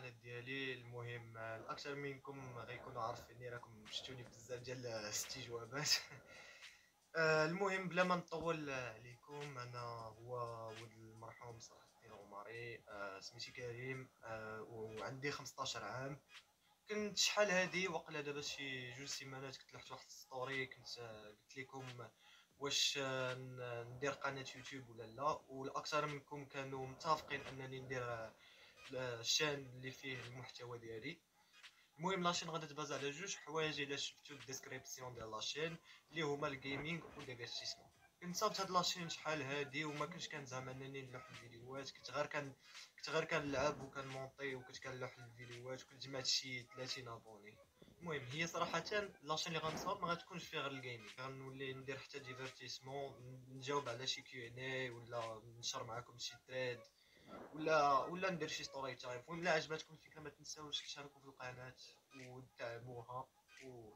القناه ديالي المهم. الأكثر منكم غيكونوا عارفيني راكم شفتوني بزاف ديال جوابات. المهم بلا ما نطول عليكم أنا هو ولد المرحوم صلاح الدين عمري. سميتي كريم. وعندي 15 عام. كنت شحال هادي؟ وقيلا دابا شي جوج سيمانات كنت لحت واحد story كنت قلت لكم واش ندير قناة يوتيوب ولا لا. والأكثر منكم كانوا متفقين أنني ندير la chaîne اللي فيه المحتوى ديالي. المهم la chaîne غادا تباز على جوج حوايج إلا شفتو ال description ديال la chaîne اللي هما ال gaming و divertissement كنت صابت هاد la chaîne شحال هادي وما كنتش كان زعما انني نلوح الفيديوهات. كنت غير كان كنت غير كنلعب وكنمونطي وكنت كنلوح الفيديوهات. وكنت جمعت شي 30 abonnés. المهم هي صراحة la chaîne اللي غنصاوب ما غتكونش فيها غير ال gaming غنولي ندير حتى divertissement نجاوب على شي Q and A ولا نشر معكم شي thread ولا ولا ندير شي story time الا عجبتكم الفكرة ما تنساوش تشاركوا في القناة ودعموها و